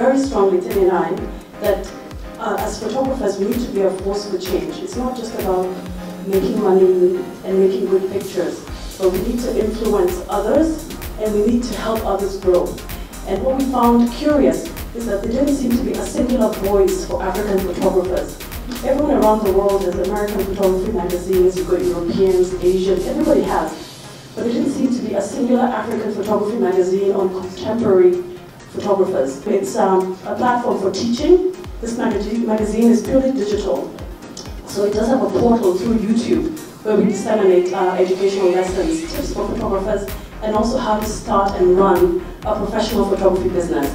1989 that uh, as photographers, we need to be a force for change. It's not just about making money and making good pictures, but we need to influence others and we need to help others grow. And what we found curious is that there didn't seem to be a singular voice for African photographers. Everyone around the world has American photography magazines, you've got Europeans, Asians, everybody has. But there didn't seem to be a singular African photography magazine on contemporary photographers. It's um, a platform for teaching. This magazine, magazine is purely digital. So it does have a portal through YouTube where we disseminate uh, educational lessons, tips for photographers, and also how to start and run a professional photography business.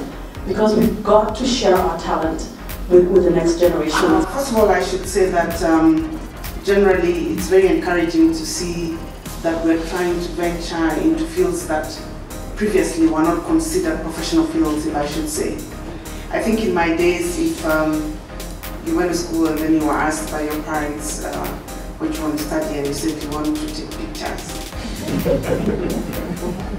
Because we've got to share our talent with, with the next generation. First of all, I should say that um, generally it's very encouraging to see that we're trying to venture into fields that previously were not considered professional fields, if I should say. I think in my days, if um, you went to school and then you were asked by your parents uh, you want to study and you said you want to take pictures,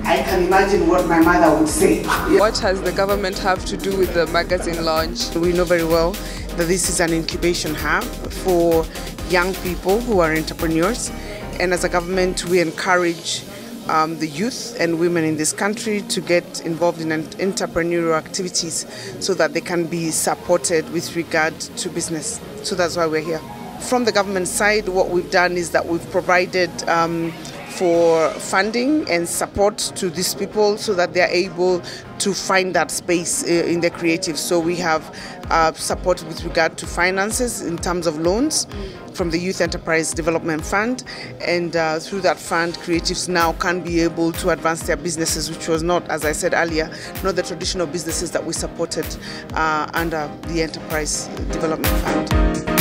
I can imagine what my mother would say. What has the government have to do with the magazine launch? We know very well that this is an incubation hub for young people who are entrepreneurs. And as a government, we encourage um, the youth and women in this country to get involved in entrepreneurial activities so that they can be supported with regard to business. So that's why we're here. From the government side, what we've done is that we've provided um, for funding and support to these people so that they're able to find that space uh, in their creative. So we have uh, support with regard to finances in terms of loans from the Youth Enterprise Development Fund, and uh, through that fund, creatives now can be able to advance their businesses, which was not, as I said earlier, not the traditional businesses that we supported uh, under the Enterprise Development Fund.